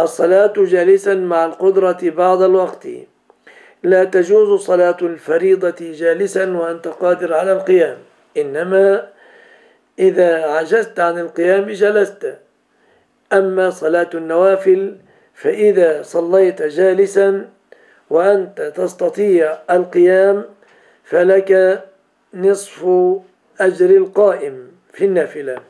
الصلاة جالسا مع القدرة بعض الوقت. لا تجوز صلاة الفريضة جالسا وأنت قادر على القيام. إنما إذا عجزت عن القيام جلست. أما صلاة النوافل فإذا صليت جالسا وأنت تستطيع القيام فلك نصف أجر القائم في النافلة.